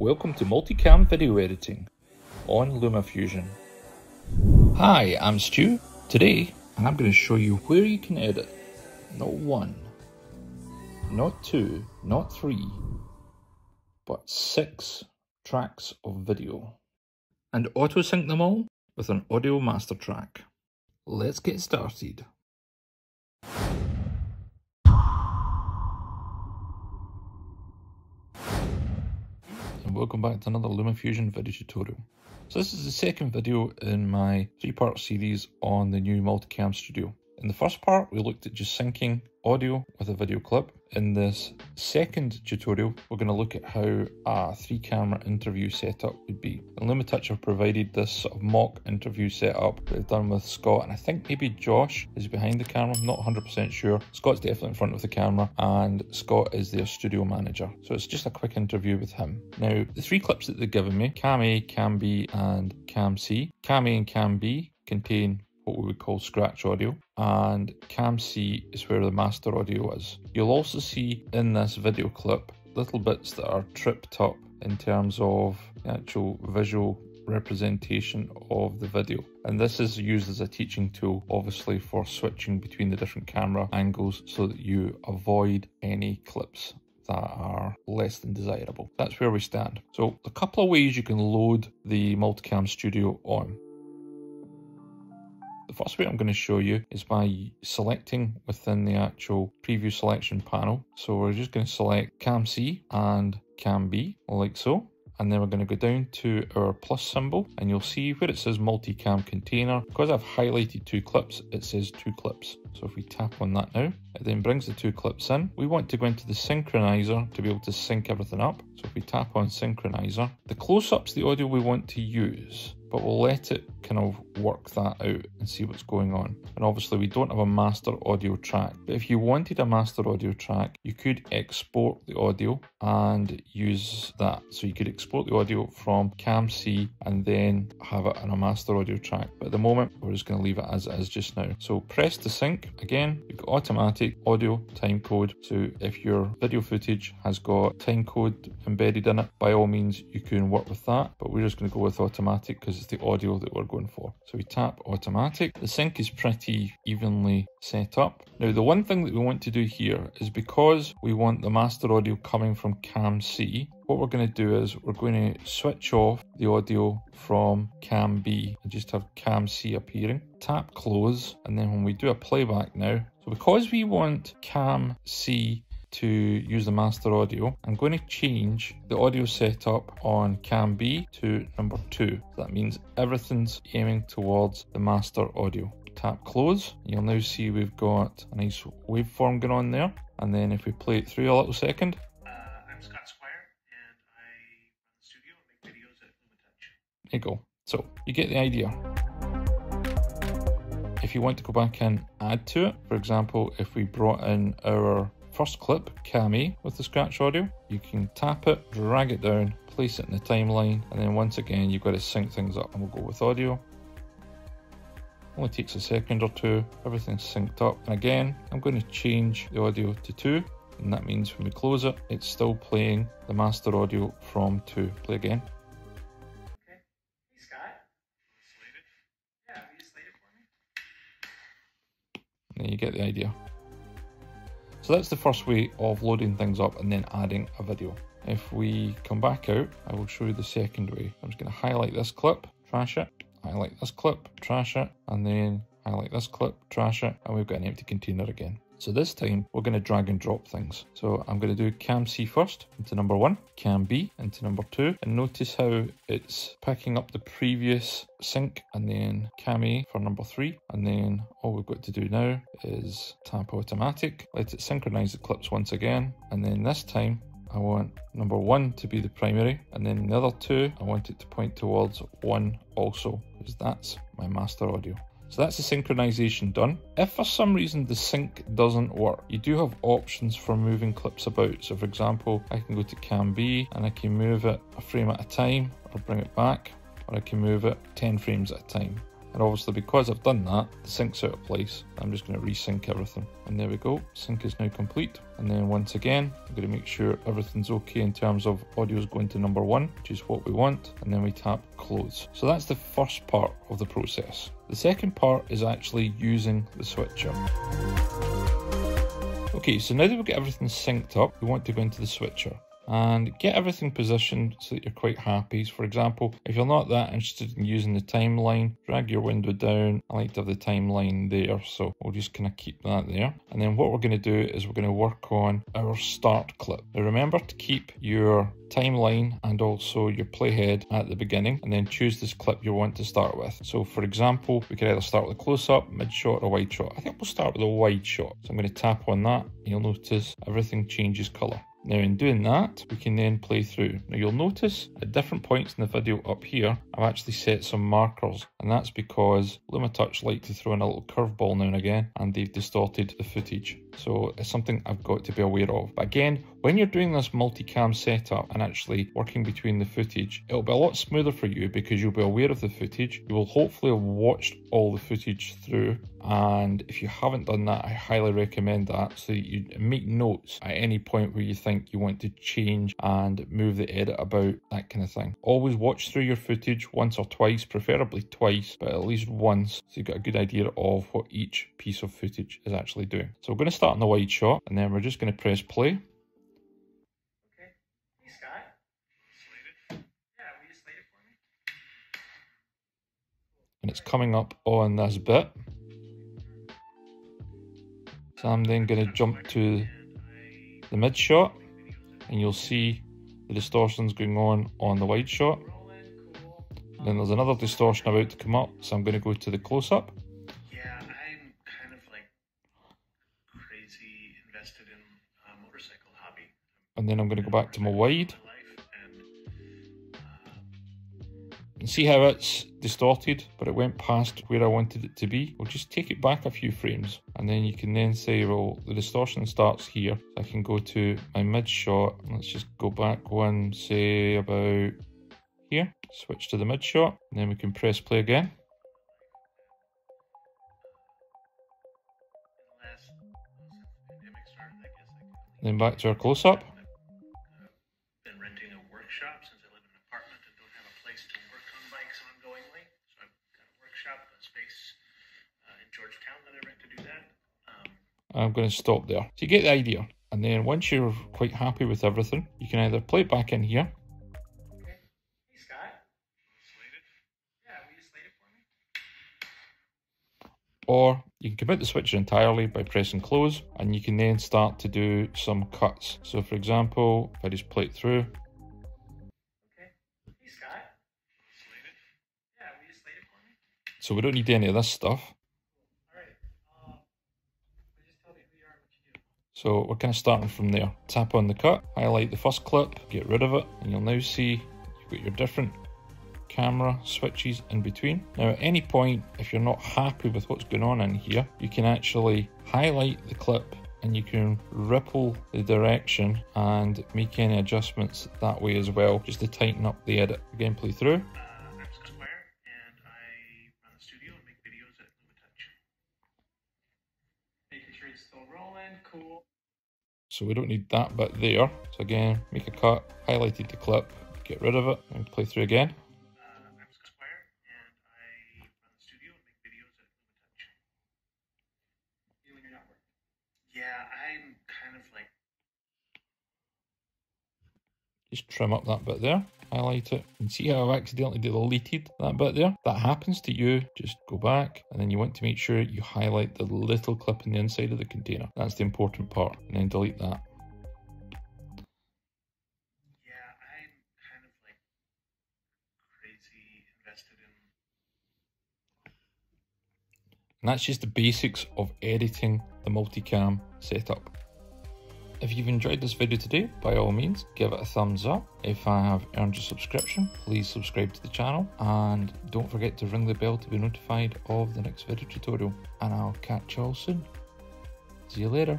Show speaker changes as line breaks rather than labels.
Welcome to Multicam Video Editing on LumaFusion. Hi, I'm Stu. Today, and I'm going to show you where you can edit not one, not two, not three, but six tracks of video and auto sync them all with an audio master track. Let's get started. Welcome back to another LumaFusion video tutorial. So this is the second video in my three-part series on the new Multicam Studio. In the first part, we looked at just syncing audio with a video clip. In this second tutorial, we're going to look at how a three-camera interview setup would be. And Lumatouch have provided this sort of mock interview setup they've done with Scott, and I think maybe Josh is behind the camera, not 100% sure. Scott's definitely in front of the camera, and Scott is their studio manager. So it's just a quick interview with him. Now, the three clips that they've given me, Cam A, Cam B, and Cam C. Cam A and Cam B contain what we would call scratch audio and cam C is where the master audio is. You'll also see in this video clip little bits that are tripped up in terms of the actual visual representation of the video and this is used as a teaching tool obviously for switching between the different camera angles so that you avoid any clips that are less than desirable. That's where we stand. So a couple of ways you can load the Multicam Studio on. First way I'm going to show you is by selecting within the actual preview selection panel. So we're just going to select Cam C and Cam B, like so. And then we're going to go down to our plus symbol and you'll see where it says multicam container. Because I've highlighted two clips, it says two clips. So if we tap on that now, it then brings the two clips in. We want to go into the synchronizer to be able to sync everything up. So if we tap on synchronizer, the close-ups the audio we want to use but we'll let it kind of work that out and see what's going on. And obviously we don't have a master audio track, but if you wanted a master audio track, you could export the audio and use that. So you could export the audio from Cam C and then have it on a master audio track. But at the moment, we're just going to leave it as it is just now. So press the sync. Again, you've got automatic audio time code. So if your video footage has got time code embedded in it, by all means, you can work with that. But we're just going to go with automatic because is the audio that we're going for. So we tap automatic. The sync is pretty evenly set up. Now the one thing that we want to do here is because we want the master audio coming from cam C, what we're going to do is we're going to switch off the audio from cam B and just have cam C appearing. Tap close and then when we do a playback now, so because we want cam C to use the master audio, I'm going to change the audio setup on cam B to number two. So that means everything's aiming towards the master audio. Tap close, you'll now see we've got a nice waveform going on there. And then if we play it through a little second.
Uh, I'm Scott Squire and I run the studio and make videos at Lumatouch.
There you go. So you get the idea. If you want to go back and add to it, for example, if we brought in our first clip, Cam A, with the scratch audio. You can tap it, drag it down, place it in the timeline, and then once again, you've got to sync things up. And we'll go with audio. Only takes a second or two, everything's synced up. And again, I'm going to change the audio to 2, and that means when we close it, it's still playing the master audio from 2. Play again.
Okay. Hey, Scott. Slate it? Yeah, will you slate it for me?
And then you get the idea. So that's the first way of loading things up and then adding a video. If we come back out, I will show you the second way. I'm just going to highlight this clip, trash it, highlight this clip, trash it, and then highlight this clip, trash it, and we've got an empty container again. So this time we're going to drag and drop things. So I'm going to do cam C first into number one, cam B into number two, and notice how it's picking up the previous sync and then cam A for number three. And then all we've got to do now is tap automatic, let it synchronize the clips once again. And then this time I want number one to be the primary, and then the other two, I want it to point towards one also, because that's my master audio. So that's the synchronization done. If for some reason the sync doesn't work, you do have options for moving clips about. So for example, I can go to cam B and I can move it a frame at a time or bring it back, or I can move it 10 frames at a time. And obviously because I've done that, the sync's out of place. I'm just going to resync everything. And there we go, sync is now complete. And then once again, I'm going to make sure everything's okay in terms of audio's going to number one, which is what we want. And then we tap close. So that's the first part of the process. The second part is actually using the switcher. Okay, so now that we've got everything synced up, we want to go into the switcher and get everything positioned so that you're quite happy. So for example, if you're not that interested in using the timeline, drag your window down. I like to have the timeline there, so we'll just kind of keep that there. And then what we're going to do is we're going to work on our start clip. Now remember to keep your timeline and also your playhead at the beginning and then choose this clip you want to start with. So for example, we could either start with a close-up, mid-shot or wide shot. I think we'll start with a wide shot. So I'm going to tap on that. You'll notice everything changes colour. Now in doing that, we can then play through. Now you'll notice at different points in the video up here, I've actually set some markers and that's because Lumatouch like to throw in a little curveball now and again and they've distorted the footage. So it's something I've got to be aware of. But again, when you're doing this multicam setup and actually working between the footage, it'll be a lot smoother for you because you'll be aware of the footage. You will hopefully have watched all the footage through. And if you haven't done that, I highly recommend that so you make notes at any point where you think you want to change and move the edit about, that kind of thing. Always watch through your footage once or twice, preferably twice, but at least once, so you've got a good idea of what each piece of footage is actually doing. So we're going to start in the wide shot and then we're just going to press play. and it's coming up on this bit. So I'm then going to jump to the mid shot and you'll see the distortions going on on the wide shot. Then there's another distortion about to come up, so I'm going to go to the close up.
Yeah, I'm kind of like crazy invested in a motorcycle hobby.
And then I'm going to go back to my wide. And see how it's distorted, but it went past where I wanted it to be. We'll just take it back a few frames and then you can then say, well, the distortion starts here. I can go to my mid shot. Let's just go back one, say about here, switch to the mid shot, and then we can press play again. Then back to our close up. Uh, um, I'm going to stop there. So you get the idea. And then once you're quite happy with everything, you can either play it back in here.
Okay. Hey, Scott. Yeah, will you slate it for me?
Or you can commit the switcher entirely by pressing close and you can then start to do some cuts. So for example, if I just play it through. So we don't need any of this stuff. So we're kind of starting from there. Tap on the cut, highlight the first clip, get rid of it, and you'll now see you've got your different camera switches in between. Now at any point, if you're not happy with what's going on in here, you can actually highlight the clip and you can ripple the direction and make any adjustments that way as well, just to tighten up the edit. Again, play through. So we don't need that bit there. So again, make a cut, highlighted the clip, get rid of it, and play through again.
Yeah, I'm kind of like.
Just trim up that bit there, highlight it, and see how I've accidentally deleted that bit there? That happens to you, just go back, and then you want to make sure you highlight the little clip in the inside of the container. That's the important part, and then delete that. Yeah, I'm kind of like crazy invested in. And that's just the basics of editing the multicam setup. If you've enjoyed this video today, by all means, give it a thumbs up. If I have earned your subscription, please subscribe to the channel and don't forget to ring the bell to be notified of the next video tutorial. And I'll catch you all soon. See you later.